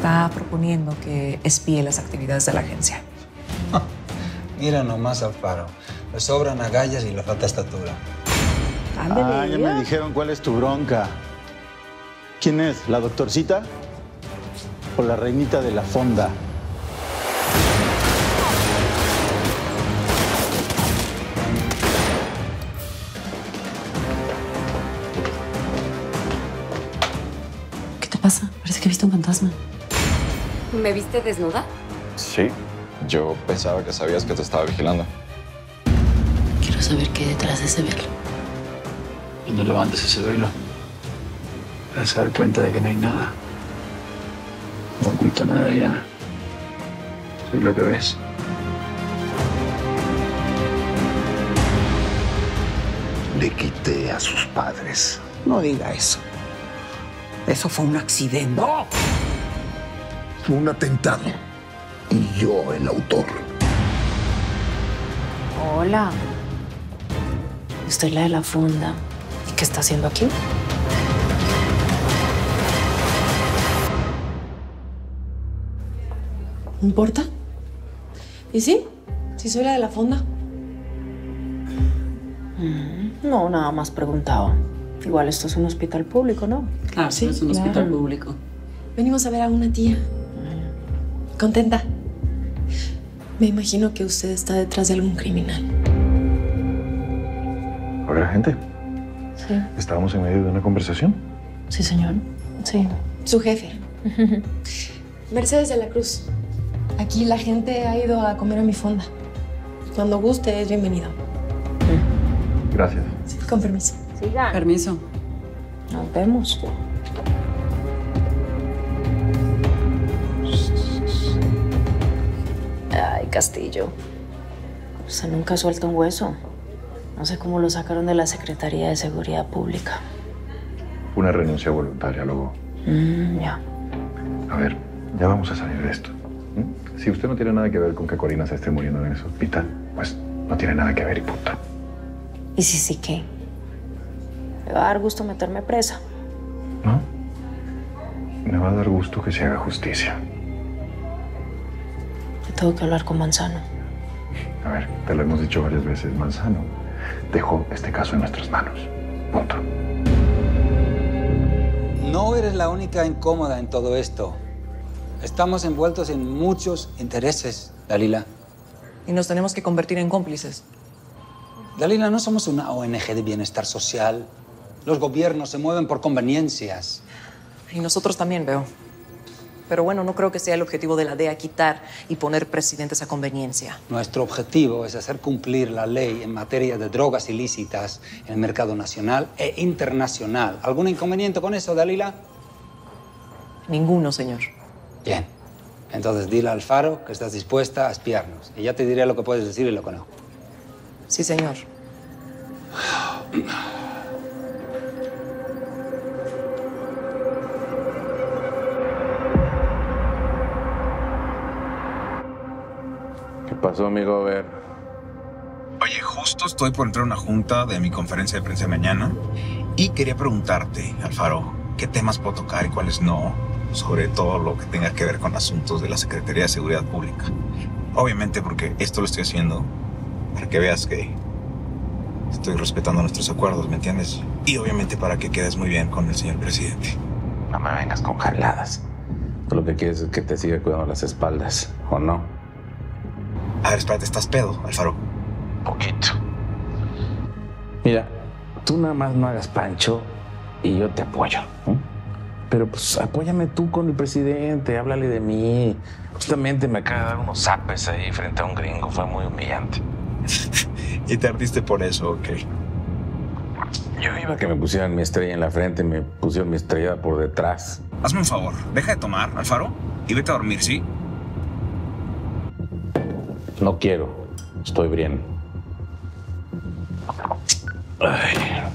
está proponiendo que espíe las actividades de la agencia. Mira nomás, Alfaro. Le sobran agallas y le falta estatura. Ah, ya me dijeron cuál es tu bronca. ¿Quién es? ¿La doctorcita? ¿O la reinita de la fonda? ¿Qué te pasa? Parece que he visto un fantasma. ¿Me viste desnuda? Sí, yo pensaba que sabías que te estaba vigilando. Quiero saber qué hay detrás de ese velo. Cuando levantes ese velo, vas a dar cuenta de que no hay nada. No oculta nada, Diana. Soy lo que ves. Le quité a sus padres. No diga eso. Eso fue un accidente. ¡No! Fue un atentado. Y yo el autor. Hola. Estoy la de la fonda. ¿Y qué está haciendo aquí? ¿No importa? ¿Y sí? ¿Sí soy la de la fonda? Mm, No, nada más preguntaba. Igual esto es un hospital público, ¿no? Claro, Sí, es un claro. hospital público. Venimos a ver a una tía. ¿Contenta? Me imagino que usted está detrás de algún criminal. Hola, gente. Sí. Estábamos en medio de una conversación. Sí, señor. Sí. Su jefe. Mercedes de la Cruz. Aquí la gente ha ido a comer a mi fonda. Cuando guste, es bienvenido. Gracias. Con permiso. Siga. Permiso. Nos vemos. Castillo. Usted nunca suelta un hueso. No sé cómo lo sacaron de la Secretaría de Seguridad Pública. Una renuncia voluntaria, luego. Mm, ya. A ver, ya vamos a salir de esto. ¿m? Si usted no tiene nada que ver con que Corina se esté muriendo en ese hospital, pues no tiene nada que ver y punto. ¿Y si sí qué? Me va a dar gusto meterme presa. ¿No? Me va a dar gusto que se haga justicia. Tengo que hablar con Manzano. A ver, te lo hemos dicho varias veces, Manzano. Dejó este caso en nuestras manos. Punto. No eres la única incómoda en todo esto. Estamos envueltos en muchos intereses, Dalila. Y nos tenemos que convertir en cómplices. Dalila, no somos una ONG de bienestar social. Los gobiernos se mueven por conveniencias. Y nosotros también, veo. Pero bueno, no creo que sea el objetivo de la DEA quitar y poner presidentes a conveniencia. Nuestro objetivo es hacer cumplir la ley en materia de drogas ilícitas en el mercado nacional e internacional. ¿Algún inconveniente con eso, Dalila? Ninguno, señor. Bien. Entonces dile al Faro que estás dispuesta a espiarnos. Y ya te diré lo que puedes decir y lo que no. Sí, señor. ¿Qué pasó, amigo? A ver. Oye, justo estoy por entrar a una junta de mi conferencia de prensa de mañana y quería preguntarte, Alfaro, qué temas puedo tocar y cuáles no, sobre todo lo que tenga que ver con asuntos de la Secretaría de Seguridad Pública. Obviamente porque esto lo estoy haciendo para que veas que estoy respetando nuestros acuerdos, ¿me entiendes? Y obviamente para que quedes muy bien con el señor presidente. No me vengas con jaladas. Tú lo que quieres es que te siga cuidando las espaldas, ¿o no? A ver, espérate, ¿estás pedo, Alfaro? Poquito. Mira, tú nada más no hagas pancho y yo te apoyo. ¿eh? Pero pues apóyame tú con el presidente, háblale de mí. Justamente me acaba de dar unos zapes ahí frente a un gringo, fue muy humillante. y te ardiste por eso, ok. Yo iba a que me pusieran mi estrella en la frente, me pusieron mi estrella por detrás. Hazme un favor, deja de tomar, Alfaro, y vete a dormir, ¿sí? No quiero, estoy bien. Ay.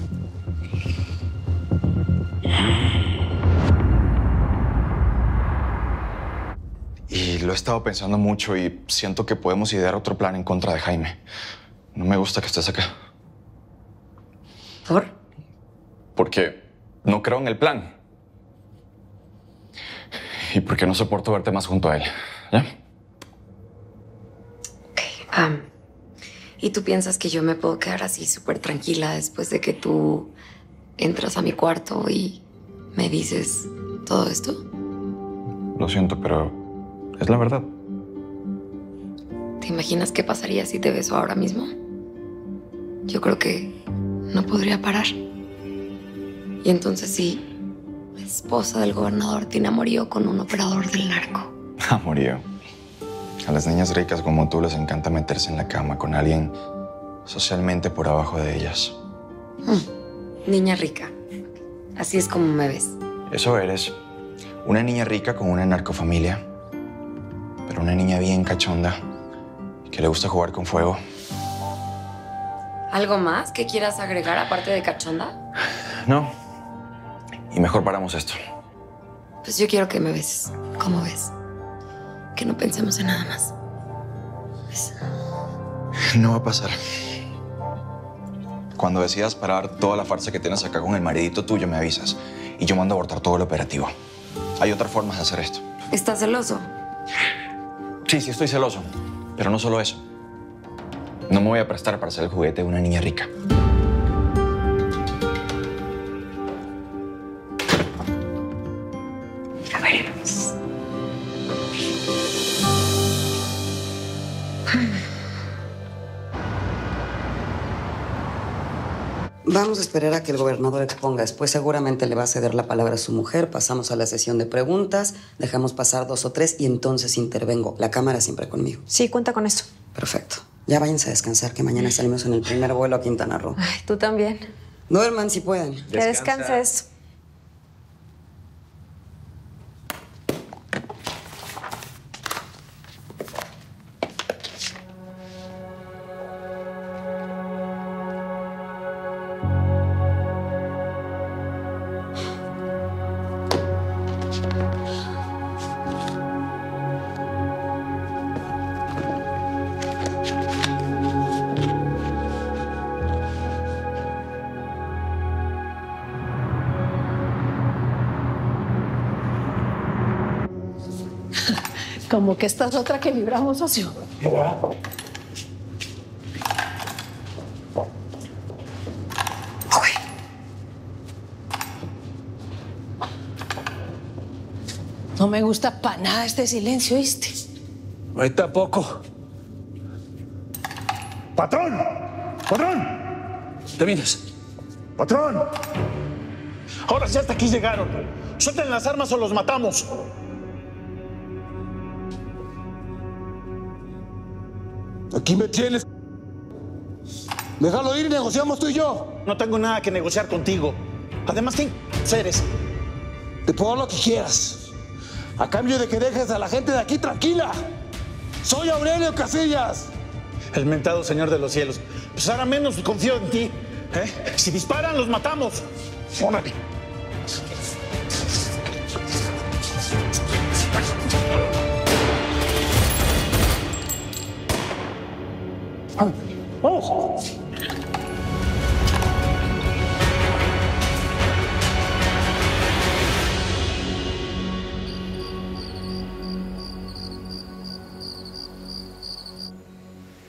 Y lo he estado pensando mucho y siento que podemos idear otro plan en contra de Jaime. No me gusta que estés acá. ¿Por? Porque no creo en el plan. Y porque no soporto verte más junto a él. ¿Ya? Ok. ¿Y tú piensas que yo me puedo quedar así súper tranquila después de que tú entras a mi cuarto y me dices todo esto? Lo siento, pero es la verdad. ¿Te imaginas qué pasaría si te beso ahora mismo? Yo creo que no podría parar. Y entonces sí, la esposa del gobernador tiene amorío con un operador del narco. Amorío. A las niñas ricas como tú les encanta meterse en la cama con alguien socialmente por abajo de ellas. Mm, niña rica. Así es como me ves. Eso eres. Una niña rica con una narcofamilia. Pero una niña bien cachonda que le gusta jugar con fuego. ¿Algo más que quieras agregar aparte de cachonda? No. Y mejor paramos esto. Pues yo quiero que me beses. ¿Cómo ves? Que no pensemos en nada más. No va a pasar. Cuando decidas parar toda la farsa que tienes acá con el maridito tuyo, me avisas. Y yo mando a abortar todo el operativo. Hay otras formas de hacer esto. ¿Estás celoso? Sí, sí, estoy celoso. Pero no solo eso. No me voy a prestar para ser el juguete de una niña rica. Vamos a esperar a que el gobernador exponga. Después seguramente le va a ceder la palabra a su mujer. Pasamos a la sesión de preguntas, dejamos pasar dos o tres y entonces intervengo. La cámara siempre conmigo. Sí, cuenta con eso. Perfecto. Ya váyanse a descansar, que mañana salimos en el primer vuelo a Quintana Roo. Ay, tú también. Duerman si pueden. Que descanses. Como que esta es otra que libramos, socio. No me gusta para nada este silencio, ¿viste? Ahí tampoco. ¡Patrón! ¡Patrón! ¿Te vienes? ¡Patrón! Ahora sí hasta aquí llegaron. Suelten las armas o los matamos. Aquí me tienes. Déjalo ir y negociamos tú y yo. No tengo nada que negociar contigo. Además, ¿quién eres? Te puedo dar lo que quieras. A cambio de que dejes a la gente de aquí tranquila. Soy Aurelio Casillas. El mentado Señor de los Cielos. Pues ahora menos confío en ti. ¿eh? Si disparan, los matamos. Órale. ¡Vamos!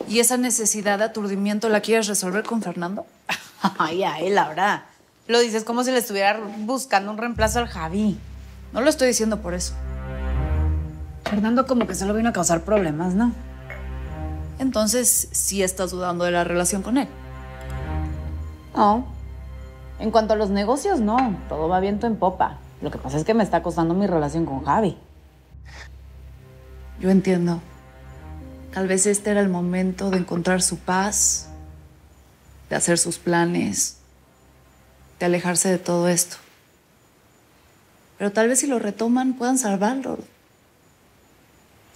¿Y esa necesidad de aturdimiento la quieres resolver con Fernando? Ay, ay, Laura. Lo dices como si le estuviera buscando un reemplazo al Javi. No lo estoy diciendo por eso. Fernando como que solo vino a causar problemas, ¿no? Entonces, sí estás dudando de la relación con él. No. En cuanto a los negocios, no. Todo va viento en popa. Lo que pasa es que me está costando mi relación con Javi. Yo entiendo. Tal vez este era el momento de encontrar su paz, de hacer sus planes, de alejarse de todo esto. Pero tal vez si lo retoman puedan salvarlo.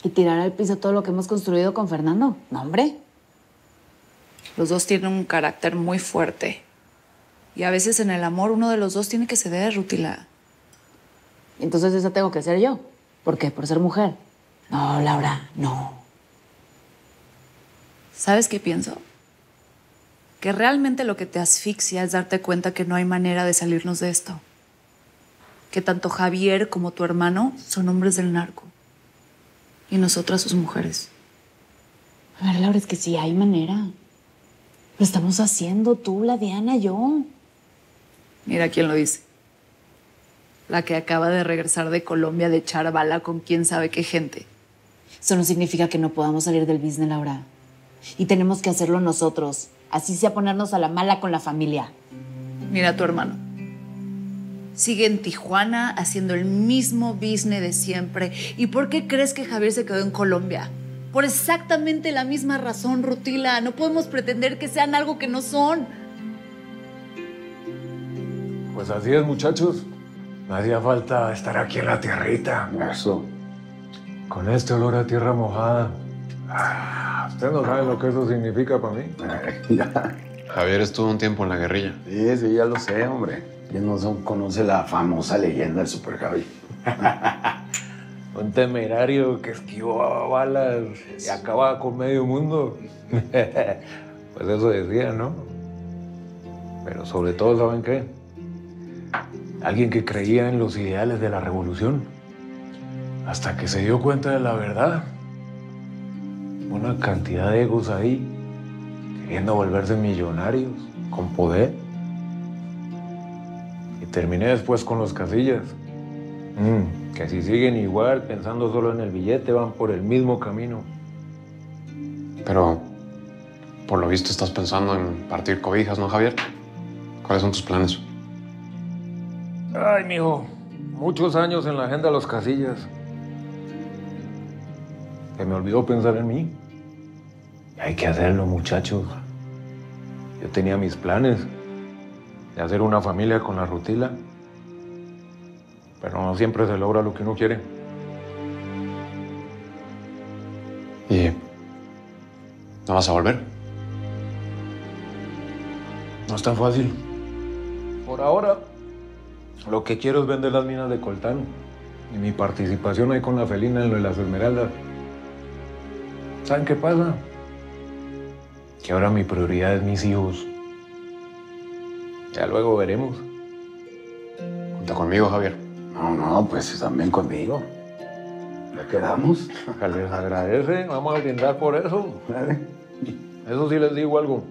¿Y tirar al piso todo lo que hemos construido con Fernando? No, hombre. Los dos tienen un carácter muy fuerte. Y a veces en el amor uno de los dos tiene que ceder, Rutila. Entonces eso tengo que hacer yo. ¿Por qué? ¿Por ser mujer? No, Laura, no. ¿Sabes qué pienso? Que realmente lo que te asfixia es darte cuenta que no hay manera de salirnos de esto. que tanto Javier como tu hermano son hombres del narco. Y nosotras sus mujeres. A ver, Laura, es que sí hay manera. Lo estamos haciendo tú, la Diana, yo. Mira quién lo dice. La que acaba de regresar de Colombia de echar bala con quién sabe qué gente. Eso no significa que no podamos salir del business, Laura. Y tenemos que hacerlo nosotros. Así sea ponernos a la mala con la familia. Mira a tu hermano. Sigue en Tijuana haciendo el mismo business de siempre. ¿Y por qué crees que Javier se quedó en Colombia? Por exactamente la misma razón, Rutila. No podemos pretender que sean algo que no son. Pues así es, muchachos. Me hacía falta estar aquí en la tierrita. Eso. Con este olor a tierra mojada. Ah, Ustedes no saben lo que eso significa para mí. ya. Javier estuvo un tiempo en la guerrilla. Sí, sí, ya lo sé, hombre. ¿Quién no son- conoce la famosa leyenda del Super Javi? Un temerario que esquivaba balas y acababa con medio mundo. pues eso decía, ¿no? Pero sobre todo, ¿saben qué? Alguien que creía en los ideales de la revolución. Hasta que se dio cuenta de la verdad. Una cantidad de egos ahí, queriendo volverse millonarios, con poder. Terminé después con los casillas. Mm, que si siguen igual, pensando solo en el billete, van por el mismo camino. Pero, por lo visto, estás pensando en partir cobijas, ¿no, Javier? ¿Cuáles son tus planes? Ay, mijo, muchos años en la agenda de los casillas. Se me olvidó pensar en mí. Hay que hacerlo, muchachos. Yo tenía mis planes de hacer una familia con la rutila. Pero no siempre se logra lo que uno quiere. ¿Y no vas a volver? No es tan fácil. Por ahora, lo que quiero es vender las minas de Coltán. Y mi participación ahí con la felina en lo de las esmeraldas. ¿Saben qué pasa? Que ahora mi prioridad es mis hijos. Ya luego veremos. Cuenta conmigo, Javier. No, no, pues también conmigo. ¿Le quedamos? Les agradece, vamos a brindar por eso. Eso sí les digo algo.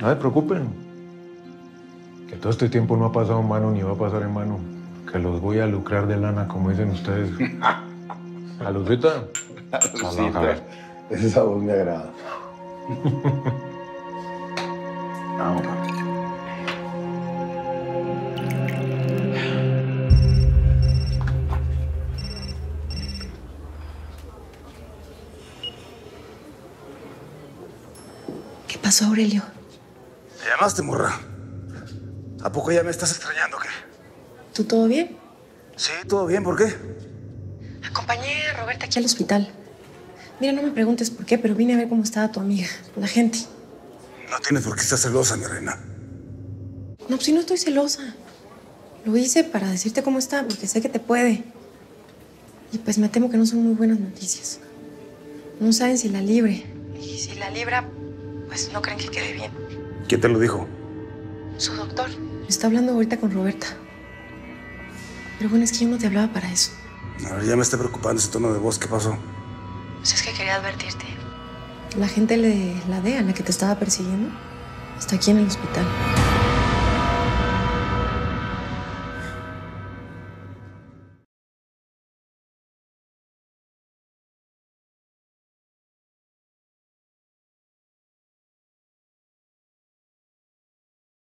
No se preocupen. Que todo este tiempo no ha pasado en mano ni va a pasar en mano. Que los voy a lucrar de lana, como dicen ustedes. Saludcita. Salud, Javier. Esa voz me agrada. Vamos, pasó, Aurelio? ¿Me llamaste, morra? ¿A poco ya me estás extrañando, qué? ¿Tú todo bien? Sí, todo bien, ¿por qué? Acompañé a Roberta aquí al hospital. Mira, no me preguntes por qué, pero vine a ver cómo estaba tu amiga, la gente. No tienes por qué estar celosa, mi reina. No, pues si no estoy celosa. Lo hice para decirte cómo está, porque sé que te puede. Y pues me temo que no son muy buenas noticias. No saben si la libre. Y si la libra, pues no creen que quede bien. ¿Quién te lo dijo? Su doctor. Está hablando ahorita con Roberta. Pero bueno, es que yo no te hablaba para eso. A ver, ya me está preocupando ese tono de voz. ¿Qué pasó? Pues es que quería advertirte. La gente de la DEA, la que te estaba persiguiendo, está aquí en el hospital.